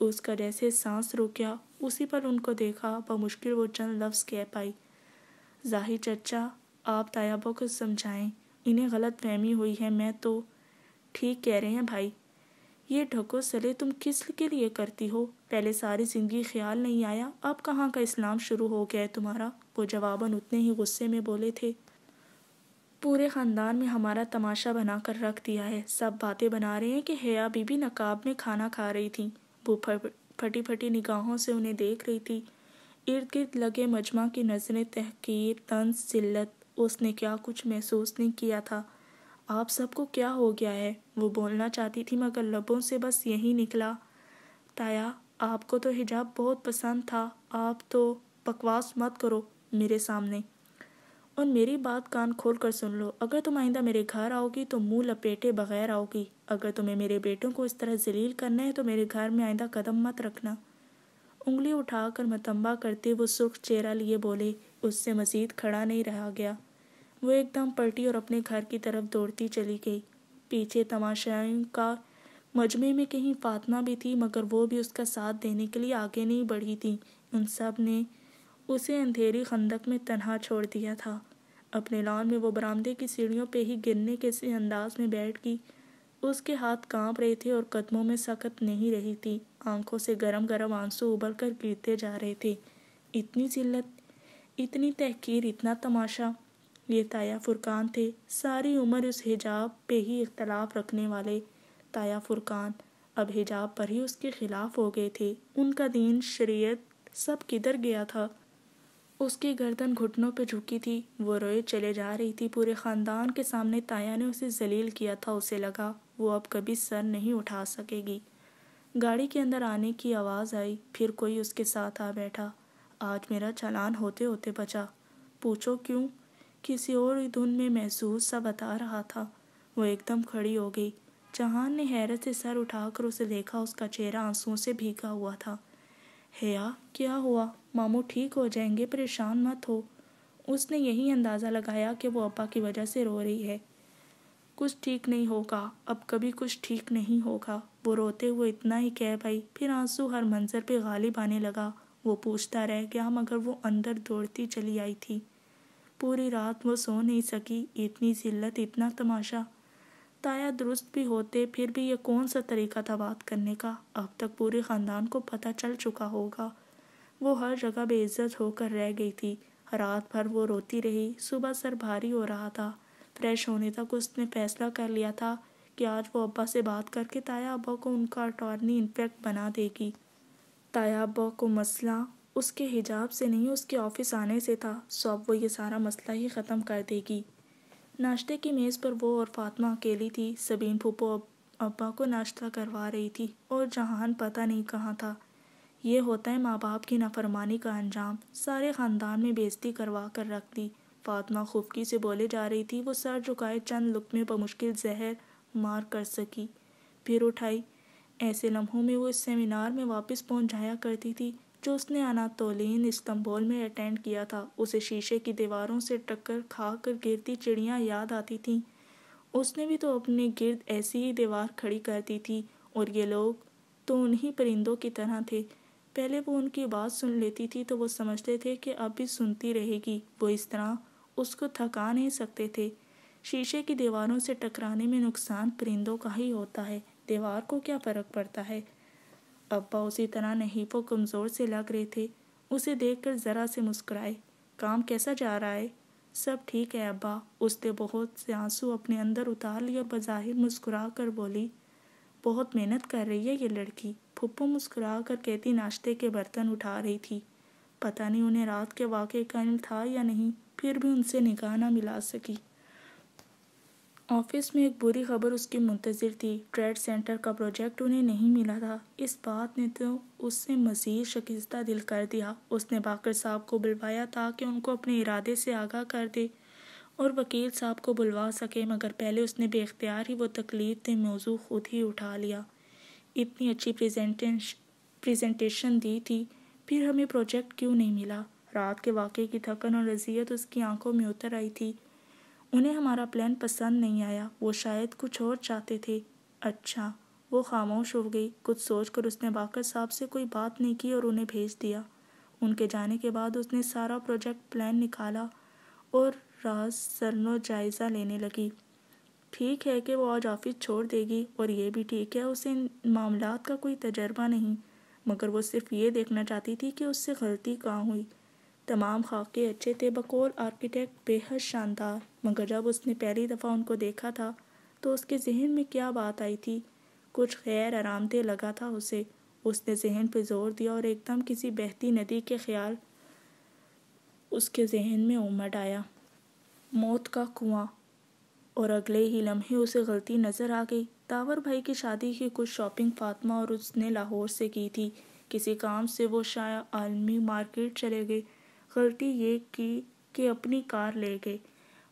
[SPEAKER 1] उसका जैसे सांस रुकया उसी पर उनको देखा मुश्किल वो चंद लफ्ज़ कह पाई। ज़ाहिर चचा, आप तायाबा को समझाएँ। इन्हें गलत फहमी हुई है, मैं तो ठीक कह रहे हैं भाई। ये ढको सले तुम किस के लिए करती हो? पहले सारी ज़िंदगी ख्याल नहीं आया। अब कहाँ का इस्लाम शुरू हो गया है तुम्हारा? वो जवाबन उतने ही गुस्से में बोले थे। पूरे ख़ानदान में हमारा तमाशा बना कर रख दिया है। सब बातें बना रहे हैं कि हया बीबी नकाब में खाना खा रही थी। वो फटी फटी निगाहों से उन्हें देख रही थी। इर्द गिर्द लगे मजमा की नज़रें तहकीर, तंज, जिल्लत। उसने क्या कुछ महसूस नहीं किया था? आप सबको क्या हो गया है? वो बोलना चाहती थी, मगर लबों से बस यही निकला। ताया, आपको तो हिजाब बहुत पसंद था। आप तो बकवास मत करो मेरे सामने। और मेरी बात कान खोल कर सुन लो। अगर तुम आइंदा मेरे घर आओगी तो मुँह लपेटे बगैर आओगी। अगर तुम्हें मेरे बेटों को इस तरह जलील करना है तो मेरे घर में आइंदा कदम मत रखना। उंगली उठाकर मतंबा करते वो सुख चेहरा लिए बोले। उससे मजीद खड़ा नहीं रहा गया। वो एकदम पलटी और अपने घर की तरफ़ दौड़ती चली गई। पीछे तमाशाओं का मजमे में कहीं फातमा भी थी, मगर वो भी उसका साथ देने के लिए आगे नहीं बढ़ी थी। उन सबने उसे अंधेरी खंदक में तनहा छोड़ दिया था। अपने लॉन में वो बरामदे की सीढ़ियों पे ही गिरने के से अंदाज में बैठ गई। उसके हाथ काँप रहे थे और कदमों में सख्त नहीं रही थी। आँखों से गरम गरम आँसू उबल कर गिरते जा रहे थे। इतनी जिल्लत, इतनी तहकीर, इतना तमाशा ये ताया फुरकान थे। सारी उम्र उस हिजाब पे ही इख्तलाफ रखने वाले ताया फुरकान अब हिजाब पर ही उसके खिलाफ हो गए थे। उनका दीन, शरीयत सब किधर गया था। उसकी गर्दन घुटनों पे झुकी थी। वो रोए चले जा रही थी। पूरे ख़ानदान के सामने ताया ने उसे जलील किया था। उसे लगा, वो अब कभी सर नहीं उठा सकेगी। गाड़ी के अंदर आने की आवाज़ आई। फिर कोई उसके साथ आ बैठा। आज मेरा चालान होते होते बचा। पूछो क्यों? किसी और धुन में महसूस सा बता रहा था। वो एकदम खड़ी हो गई। जहान ने हैरत से सर उठाकर उसे देखा, उसका चेहरा आंसुओं से भीगा हुआ था। हेया क्या हुआ? मामू ठीक हो जाएँगे? परेशान मत हो। उसने यही अंदाज़ा लगाया कि वो अब्बा की वजह से रो रही है। कुछ ठीक नहीं होगा। अब कभी कुछ ठीक नहीं होगा। वो रोते हुए इतना ही कह पाई। फिर आँसू हर मंजर पे गालिब आने लगा। वो पूछता रह गया, मगर वो अंदर दौड़ती चली आई थी। पूरी रात वो सो नहीं सकी। इतनी जिल्लत, इतना तमाशा। ताया दुरुस्त भी होते, फिर भी ये कौन सा तरीका था बात करने का? अब तक पूरे ख़ानदान को पता चल चुका होगा। वो हर जगह बेइज्जत होकर रह गई थी। रात भर वो रोती रही। सुबह सर भारी हो रहा था। फ्रेश होने तक उसने फैसला कर लिया था कि आज वो अब्बा से बात करके ताया अब्बा को उनका अटॉर्नी इन्फेक्ट बना देगी। ताया अब्बा को मसला उसके हिजाब से नहीं, उसके ऑफ़िस आने से था। सो अब वो ये सारा मसला ही ख़त्म कर देगी। नाश्ते की मेज़ पर वो और फातमा अकेली थी। सबीन फूफो अब्बा को नाश्ता करवा रही थी और जहान पता नहीं कहाँ था। ये होता है माँ बाप की नाफरमानी का अंजाम। सारे ख़ानदान में बेइज्जती करवा कर रख दी। फातमा खुफकी से बोले जा रही थी, वो सर झुकाए चंद लुकमे पर मुश्किल जहर मार कर सकी। फिर उठाई। ऐसे लम्हों में वो इस सेमिनार में वापस पहुँच जाया करती थी। जो उसने अनातोलिन इस्तंबुल में अटेंड किया था, उसे शीशे की दीवारों से टक्कर खा कर गिरती चिड़ियाँ याद आती थीं। उसने भी तो अपने गिर्द ऐसी ही दीवार खड़ी कर दी थी, और ये लोग तो उन्हीं परिंदों की तरह थे। पहले वो उनकी बात सुन लेती थी तो वो समझते थे कि अब भी सुनती रहेगी। वो इस तरह उसको थका नहीं सकते थे। शीशे की दीवारों से टकराने में नुकसान परिंदों का ही होता है। दीवार को क्या फ़र्क पड़ता है? अब्बा उसी तरह नहीं, वो कमज़ोर से लग रहे थे। उसे देखकर ज़रा से मुस्कुराए। काम कैसा जा रहा है? सब ठीक है अब्बा। उसने बहुत से आँसू अपने अंदर उतार लिए और बज़ाहिर मुस्कुरा कर बोली, बहुत मेहनत कर रही है ये लड़की। फुप्पो मुस्कुरा कर कहती, नाश्ते के बर्तन उठा रही थी। पता नहीं उन्हें रात के वाक़े का इल्म था या नहीं, फिर भी उनसे निगाह ना मिला सकी। ऑफ़िस में एक बुरी खबर उसकी मुंतज़र थी। ट्रेड सेंटर का प्रोजेक्ट उन्हें नहीं मिला था। इस बात ने तो उससे मज़ीद शकिस्ता दिल कर दिया। उसने बाकर साहब को बुलवाया था कि उनको अपने इरादे से आगाह कर दे और वकील साहब को बुलवा सके, मगर पहले उसने बेख्तियार ही वो तकलीफ़ थे मौजू खुद ही उठा लिया। इतनी अच्छी प्रेजेंटेशन दी थी, फिर हमें प्रोजेक्ट क्यों नहीं मिला? रात के वाक़े की थकन और रजियत उसकी आँखों में उतर आई थी। उन्हें हमारा प्लान पसंद नहीं आया। वो शायद कुछ और चाहते थे। अच्छा वो खामोश हो गई। कुछ सोचकर उसने बाकर साहब से कोई बात नहीं की और उन्हें भेज दिया। उनके जाने के बाद उसने सारा प्रोजेक्ट प्लान निकाला और राज सरनो जायज़ा लेने लगी। ठीक है कि वो आज ऑफ़िस छोड़ देगी और ये भी ठीक है, उसे मामला का कोई तजर्बा नहीं। मगर वो सिर्फ़ ये देखना चाहती थी कि उससे गलती कहाँ हुई। तमाम खाके अच्छे थे। बकौल आर्किटेक्ट बेहद शानदार, मगर जब उसने पहली दफ़ा उनको देखा था तो उसके जहन में क्या बात आई थी। कुछ गैर आरामदेह लगा था उसे। उसने जहन पर ज़ोर दिया और एकदम किसी बहती नदी के ख्याल उसके जहन में उमड़ आया। मौत का कुआँ। और अगले ही लम्हे उसे गलती नज़र आ गई। तावर भाई की शादी की कुछ शॉपिंग फातिमा और उसने लाहौर से की थी। किसी काम से वो शायद आलमी मार्केट चले गए। गलती ये की कि अपनी कार ले गए।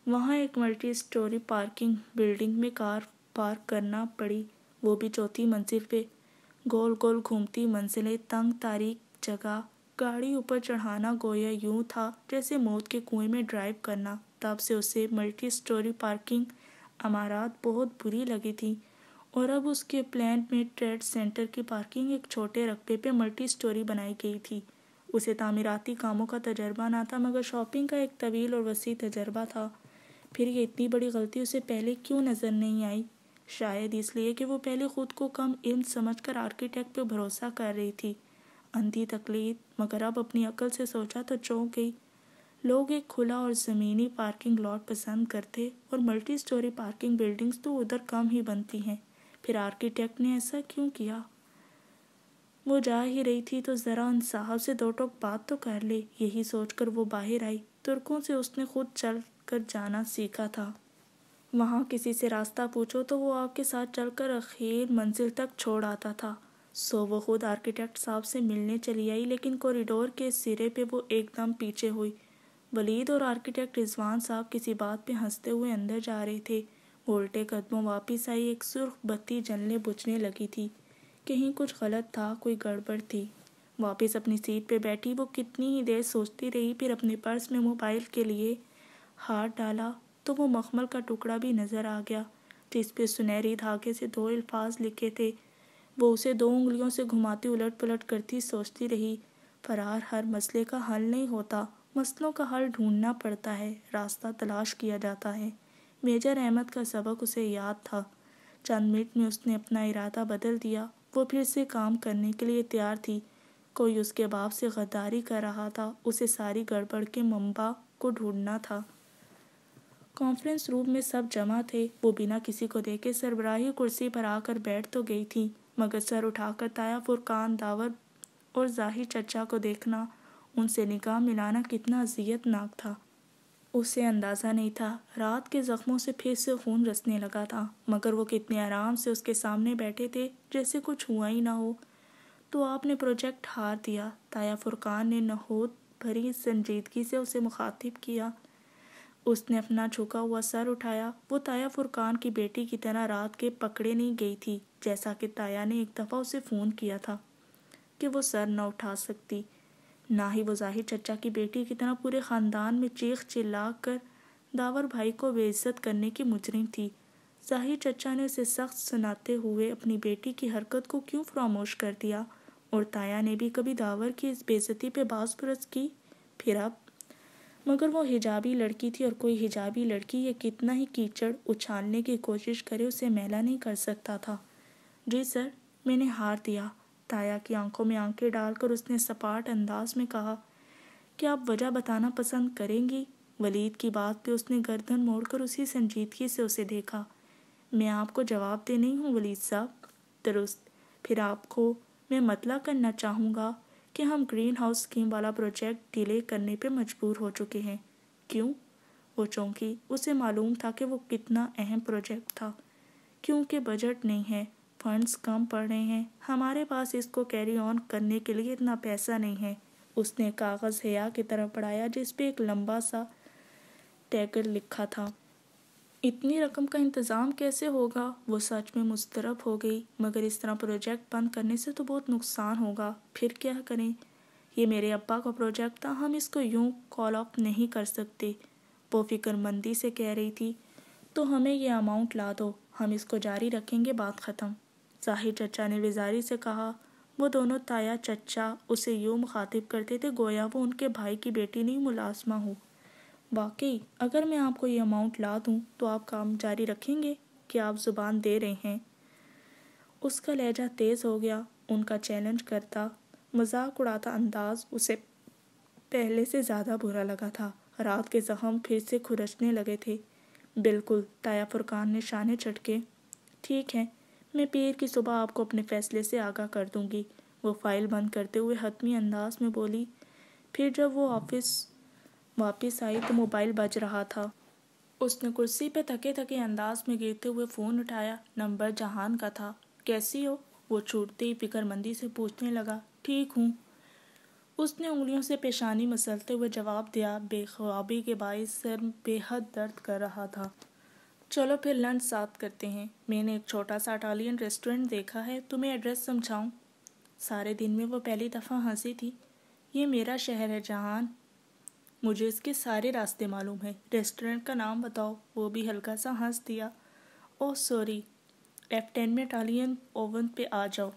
[SPEAKER 1] वहाँ एक मल्टी स्टोरी पार्किंग बिल्डिंग में कार पार्क करना पड़ी। वो भी चौथी मंजिल पे। गोल गोल घूमती मंजिलें, तंग तारीख जगह। गाड़ी ऊपर चढ़ाना गोया यूँ था जैसे मौत के कुएँ में ड्राइव करना। तब से उसे मल्टी स्टोरी पार्किंग अमारात बहुत बुरी लगी थी। और अब उसके प्लान में ट्रेड सेंटर की पार्किंग एक छोटे रकबे पे मल्टी स्टोरी बनाई गई थी। उसे तामीराती कामों का तजर्बा ना था, मगर शॉपिंग का एक तवील और वसी तजर्बा था। फिर ये इतनी बड़ी गलती उसे पहले क्यों नज़र नहीं आई? शायद इसलिए कि वो पहले खुद को कम इल्म समझकर आर्किटेक्ट पर भरोसा कर रही थी। अंधी तकलीफ़, मगर अब अपनी अकल से सोचा तो चौंक गई। लोग एक खुला और ज़मीनी पार्किंग लॉट पसंद करते और मल्टी स्टोरी पार्किंग बिल्डिंग्स तो उधर कम ही बनती हैं। फिर आर्किटेक्ट ने ऐसा क्यों किया? वो जा ही रही थी तो ज़रा उन साहब से दो टोक बात तो कर ले, यही सोचकर वो बाहर आई। तुर्कों से उसने खुद चल कर जाना सीखा था। वहाँ किसी से रास्ता पूछो तो वो आपके साथ चलकर अखीर मंजिल तक छोड़ आता था। सो वो खुद आर्किटेक्ट साहब से मिलने चली आई, लेकिन कॉरिडोर के सिरे पे वो एकदम पीछे हुई। वलीद और आर्किटेक्ट रिजवान साहब किसी बात पे हँसते हुए अंदर जा रहे थे। उल्टे कदमों वापस आई, एक सुर्ख बत्ती जलने बुझने लगी थी। कहीं कुछ गलत था, कोई गड़बड़ थी। वापस अपनी सीट पे बैठी, वो कितनी ही देर सोचती रही, फिर अपने पर्स में मोबाइल के लिए हाथ डाला तो वो मखमल का टुकड़ा भी नज़र आ गया, जिस पे सुनहरी धागे से दो अल्फाज लिखे थे। वो उसे दो उंगलियों से घुमाती उलट पलट करती सोचती रही, फरार हर मसले का हल नहीं होता, मसलों का हल ढूंढना पड़ता है, रास्ता तलाश किया जाता है। मेजर अहमद का सबक उसे याद था। चंद मिनट में उसने अपना इरादा बदल दिया वो फिर से काम करने के लिए तैयार थी। कोई उसके बाप से गद्दारी कर रहा था, उसे सारी गड़बड़ के मम्बा को ढूंढना था। कॉन्फ्रेंस रूम में सब जमा थे। वो बिना किसी को देखे सरबराही कुर्सी पर आकर बैठ तो गई थी, मगर सर उठाकर ताया फुरकान, दावर और ज़ाहिर चचा को देखना, उनसे निगाह मिलाना कितना अजियतनाक था। उसे अंदाज़ा नहीं था। रात के ज़ख्मों से फिर से खून रसने लगा था, मगर वो कितने आराम से उसके सामने बैठे थे, जैसे कुछ हुआ ही ना हो। तो आपने प्रोजेक्ट हार दिया। ताया फुरकान ने नहोद भरी संजीदगी से उसे मुखातिब किया। उसने अपना झुका हुआ सर उठाया। वो ताया फुरकान की बेटी की तरह रात के पकड़े नहीं गई थी, जैसा कि ताया ने एक दफ़ा उसे फ़ोन किया था कि वो सर न उठा सकती। ना ही वो ज़ाहिर चचा की बेटी की तरह पूरे ख़ानदान में चीख चिल्ला कर दावर भाई को बेइज्जत करने की मुजरिम थी। ज़ाहिर चचा ने उसे सख्त सुनाते हुए अपनी बेटी की हरकत को क्यों फरामोश कर दिया और ताया ने भी कभी दावर की इस बेइज्जती पे बास पुरस की? फिर अब? मगर वो हिजाबी लड़की थी और कोई हिजाबी लड़की ये कितना ही कीचड़ उछालने की कोशिश करे उसे मैला नहीं कर सकता था। जी सर, मैंने हार दिया। ताया की आँखों में आँखें डालकर उसने सपाट अंदाज में कहा, क्या आप वजह बताना पसंद करेंगी? वलीद की बात पे उसने गर्दन मोड़कर उसी संजीदगी से उसे देखा। मैं आपको जवाब दे नहीं हूँ, वलीद साहब। दुरुस्त। फिर आपको मैं मतला करना चाहूँगा कि हम ग्रीन हाउस स्कीम वाला प्रोजेक्ट डिले करने पे मजबूर हो चुके हैं। क्यों? वो चौंकी। उसे मालूम था कि वो कितना अहम प्रोजेक्ट था, क्योंकि बजट नहीं है। फंड्स कम पड़ रहे हैं। हमारे पास इसको कैरी ऑन करने के लिए इतना पैसा नहीं है। उसने कागज़ हया की तरफ़ पढ़ाया जिस पे एक लंबा सा टैगर लिखा था। इतनी रकम का इंतज़ाम कैसे होगा? वो सच में मुस्तरब हो गई। मगर इस तरह प्रोजेक्ट बंद करने से तो बहुत नुकसान होगा। फिर क्या करें? ये मेरे अब्बा का प्रोजेक्ट था। हम इसको यूँ कॉल ऑफ़ नहीं कर सकते। वो फिक्रमंदी से कह रही थी तो हमें ये अमाउंट ला दो। हम इसको जारी रखेंगे, बात ख़त्म। ज़ाहिर चचा ने विजारी से कहा, वो दोनों ताया चचा उसे यूँ मुखातिब करते थे, गोया वो उनके भाई की बेटी नहीं, मुलाजमा हो। वाकई अगर मैं आपको ये अमाउंट ला दूँ तो आप काम जारी रखेंगे कि आप ज़ुबान दे रहे हैं। उसका लहजा तेज़ हो गया, उनका चैलेंज करता, मज़ाक उड़ाता अंदाज उसे पहले से ज़्यादा बुरा लगा था। रात के जख्म फिर से खुरचने लगे थे। बिल्कुल, ताया फुरकान ने शाने चटके, ठीक है मैं पीर की सुबह आपको अपने फ़ैसले से आगाह कर दूँगी। वो फ़ाइल बंद करते हुए हतमी अंदाज में बोली, फिर जब वो ऑफ़िस वापस आई तो मोबाइल बज रहा था। उसने कुर्सी पे थके थके अंदाज में गिरते हुए फ़ोन उठाया। नंबर जहान का था। कैसी हो? वो छूटते ही फिक्रमंदी से पूछने लगा, ठीक हूँ। उसने उंगलियों से पेशानी मसलते हुए जवाब दिया बेख्वाबी के बायस सर बेहद दर्द कर रहा था। चलो फिर लंच साथ करते हैं। मैंने एक छोटा सा इटालियन रेस्टोरेंट देखा है, तुम्हें एड्रेस समझाऊं? सारे दिन में वो पहली दफ़ा हँसी थी। ये मेरा शहर है, जहान। मुझे इसके सारे रास्ते मालूम है। रेस्टोरेंट का नाम बताओ। वो भी हल्का सा हंस दिया। ओह सॉरी एफ़ टेन में इटालियन ओवन पे आ जाओ।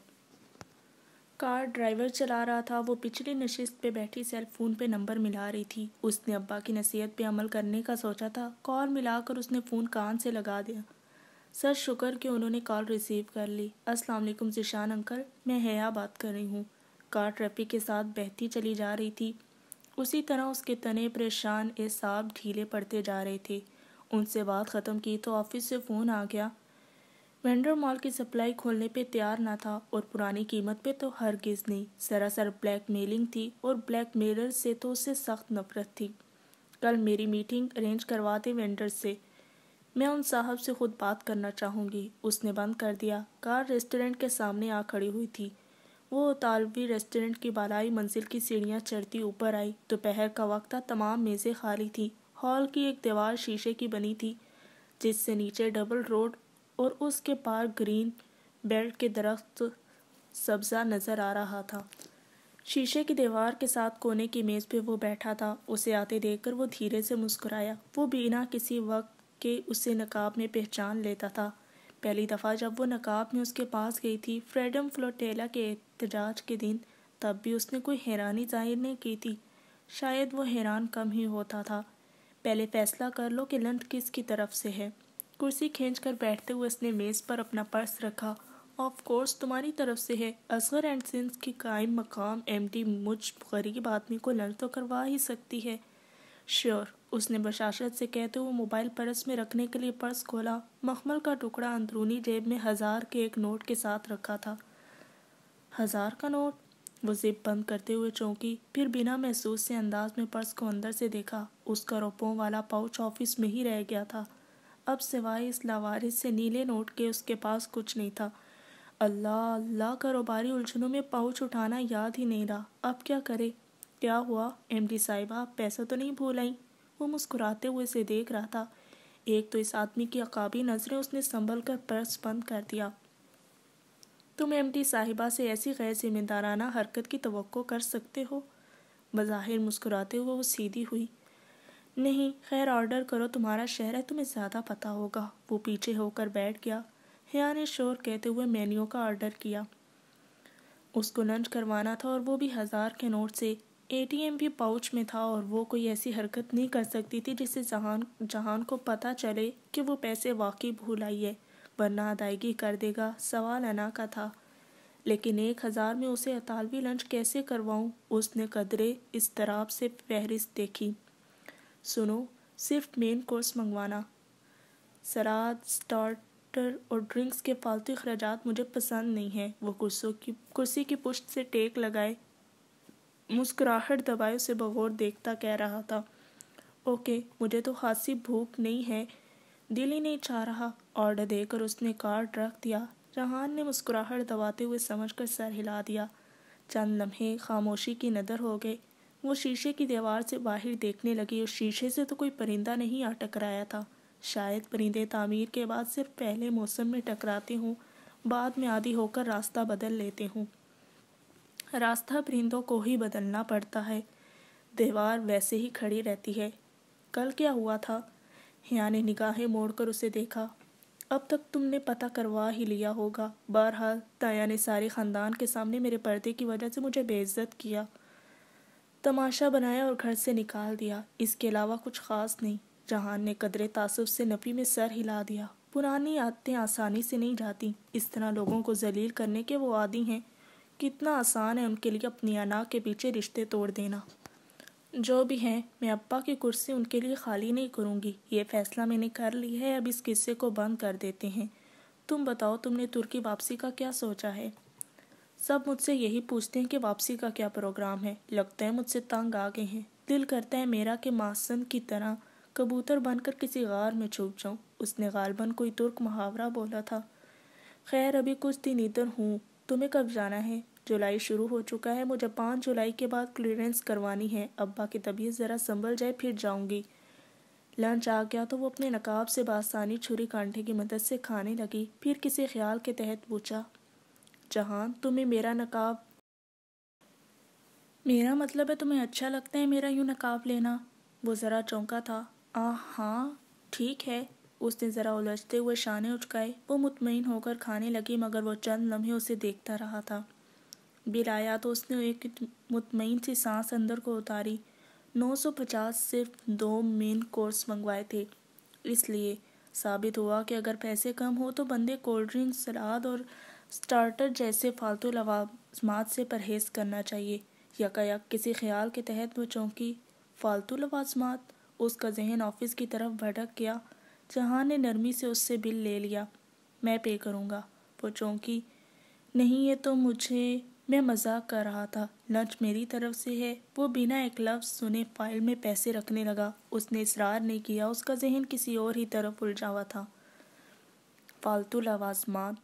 [SPEAKER 1] कार ड्राइवर चला रहा था। वो पिछली नशिस्त पे बैठी सेल फ़ोन पे नंबर मिला रही थी। उसने अब्बा की नसीहत पे अमल करने का सोचा था। कॉल मिलाकर उसने फ़ोन कान से लगा दिया। सर, शुक्र कि उन्होंने कॉल रिसीव कर ली। अस्सलाम वालेकुम जिशान अंकल, मैं हया बात कर रही हूँ। कार ट्रैफ़िक के साथ बहती चली जा रही थी। उसी तरह उसके तने परेशान एसाब ढीले पड़ते जा रहे थे। उनसे बात ख़त्म की तो ऑफ़िस से फ़ोन आ गया। वेंडर मॉल की सप्लाई खोलने पे तैयार ना था और पुरानी कीमत पे तो हर गिज नहीं। सरासर ब्लैक मेलिंग थी और ब्लैक मेलर से तो उससे सख्त नफरत थी। कल मेरी मीटिंग अरेंज करवाते वेंडर से। मैं उन साहब से खुद बात करना चाहूँगी। उसने बंद कर दिया। कार रेस्टोरेंट के सामने आ खड़ी हुई थी। वो तालवी रेस्टोरेंट की बालाई मंजिल की सीढ़ियाँ चढ़ती ऊपर आई। दोपहर का वक्त था, तमाम मेज़ें खाली थी। हॉल की एक दीवार शीशे की बनी थी, जिससे नीचे डबल रोड और उसके पार ग्रीन बेल्ट के दरख्त सब्जा नज़र आ रहा था। शीशे की दीवार के साथ कोने की मेज़ पे वो बैठा था। उसे आते देखकर वो धीरे से मुस्कुराया। वो बिना किसी वक्त के उसे नकाब में पहचान लेता था। पहली दफ़ा जब वो नकाब में उसके पास गई थी, फ्रीडम फ्लोटेला के एहतजाज के दिन, तब भी उसने कोई हैरानी ज़ाहिर नहीं की थी। शायद वो हैरान कम ही होता था। पहले फैसला कर लो कि लंच किसकी तरफ़ से है। कुर्सी खींच कर बैठते हुए उसने मेज़ पर अपना पर्स रखा। ऑफ़ कोर्स तुम्हारी तरफ़ से है। असगर एंड सिंस की कायम मकाम एमडी मुझ गरीब आदमी को लंच तो करवा ही सकती है। श्योर उसने बशाशत से कहते हुए मोबाइल पर्स में रखने के लिए पर्स खोला। मखमल का टुकड़ा अंदरूनी जेब में हज़ार के एक नोट के साथ रखा था। हज़ार का नोट? वो जिप बंद करते हुए चौंकी। फिर बिना महसूस से अंदाज में पर्स को अंदर से देखा। उसका रोपों वाला पाउच ऑफ़िस में ही रह गया था। अब सिवाय इस लावारिस से नीले नोट के उसके पास कुछ नहीं था। अल्लाह अल्लाह कारोबारी उलझनों में पाउच उठाना याद ही नहीं रहा। अब क्या करे? क्या हुआ? एमडी साहिबा पैसा तो नहीं भूल आई? वो मुस्कुराते हुए से देख रहा था। एक तो इस आदमी की अकाबी नज़रें उसने संभल कर पर्स बंद कर दिया। तुम एमडी साहिबा से ऐसी गैर जिम्मेदाराना हरकत की तो कर सकते हो? बज़ाहिर मुस्कुराते हुए वो सीधी हुई। नहीं, खैर ऑर्डर करो, तुम्हारा शहर है, तुम्हें ज़्यादा पता होगा। वो पीछे होकर बैठ गया। हिया ने शोर कहते हुए मेन्यू का ऑर्डर किया। उसको लंच करवाना था और वो भी हज़ार के नोट से। एटीएम भी पाउच में था और वो कोई ऐसी हरकत नहीं कर सकती थी जिससे जहान जहान को पता चले कि वो पैसे वाकई भूल आई है। वरना अदायगी कर देगा, सवाल अना का था। लेकिन एक हज़ार में उसे अतालवी लंच कैसे करवाऊं? उसने कदरे, इस तरह से फहरिस्त देखी। सुनो, सिर्फ़ मेन कोर्स मंगवाना। सराद स्टार्टर और ड्रिंक्स के फालतू अखराज मुझे पसंद नहीं हैं। वो कुर्सों की, कुर्सी की पुश्त से टेक लगाए, मुस्कुराहट दबाए, उसे बगौर देखता कह रहा था, ओके, मुझे तो खासी भूख नहीं है। दिल ही नहीं चाह रहा। ऑर्डर देकर उसने कार्ड रख दिया। जहान ने मुस्कुराहट दबाते हुए समझकर सर हिला दिया। चंद लम्हे खामोशी की नज़र हो गए। वो शीशे की दीवार से बाहर देखने लगी उस शीशे से तो कोई परिंदा नहीं आ टकराया था। शायद परिंदे तामीर के बाद सिर्फ़ पहले मौसम में टकराते हों, बाद में आदि होकर रास्ता बदल लेते हों। रास्ता परिंदों को ही बदलना पड़ता है। दीवार वैसे ही खड़ी रहती है। कल क्या हुआ था? हिया ने निगाहें मोड़कर उसे देखा। अब तक तुमने पता करवा ही लिया होगा। बहरहाल, ताया ने सारे ख़ानदान के सामने मेरे पर्दे की वजह से मुझे बेइज्जत किया। तमाशा बनाया और घर से निकाल दिया। इसके अलावा कुछ ख़ास नहीं। जहान ने कदरे तासुब से नफ़ी में सर हिला दिया। पुरानी आदतें आसानी से नहीं जाती। इस तरह लोगों को जलील करने के वो आदि हैं। कितना आसान है उनके लिए अपनी अना के पीछे रिश्ते तोड़ देना। जो भी हैं, मैं अब्बा की कुर्सी उनके लिए खाली नहीं करूँगी। ये फ़ैसला मैंने कर लिया है, अब इस किस्से को बंद कर देते हैं। तुम बताओ, तुमने तुर्की वापसी का क्या सोचा है? सब मुझसे यही पूछते हैं कि वापसी का क्या प्रोग्राम है। लगता है मुझसे तंग आ गए हैं। दिल करता है मेरा कि मासन की तरह कबूतर बनकर किसी गार में छुप जाऊँ। उसने गालबन कोई तुर्क मुहावरा बोला था। खैर, अभी कुछ दिन इधर हूँ। तुम्हें कब जाना है? जुलाई शुरू हो चुका है। मुझे पाँच जुलाई के बाद क्लियरेंस करवानी है। अब्बा की तबीयत ज़रा संभल जाए, फिर जाऊँगी। लंच आ गया तो वो अपने नकाब से बासानी छुरी कांटे की मदद से खाने लगी। फिर किसी ख्याल के तहत पूछा जहान तुम्हें मेरा नकाब, मेरा मतलब है तुम्हें अच्छा लगता है मेरा यूँ नकाब लेना। वो ज़रा चौंका था। आ हाँ ठीक है। उसने ज़रा उलझते हुए शाने उचकाए वो मुतमिन होकर खाने लगी, मगर वो चंद लम्हे उसे देखता रहा था। बिल आया तो उसने एक मुतमिन सी सांस अंदर को उतारी। 950 सिर्फ़ दो मेन कोर्स मंगवाए थे। इसलिए साबित हुआ कि अगर पैसे कम हो तो बंदे कोल्ड ड्रिंक सलाद और स्टार्टर जैसे फालतू लवाजमात से परहेज करना चाहिए। यकायक किसी ख्याल के तहत वो चौंकी फालतू लवाजमात उसका जहन ऑफ़िस की तरफ़ भटक गया, जहाँ ने नरमी से उससे बिल ले लिया। मैं पे करूँगा। वो चौंकी नहीं ये तो मुझे, मैं मज़ाक कर रहा था। लंच मेरी तरफ़ से है। वो बिना एक लफ्ज़ सुने फ़ाइल में पैसे रखने लगा। उसने इसरार नहीं किया। उसका जहन किसी और ही तरफ़ उलझा हुआ था। फालतू लवाजमात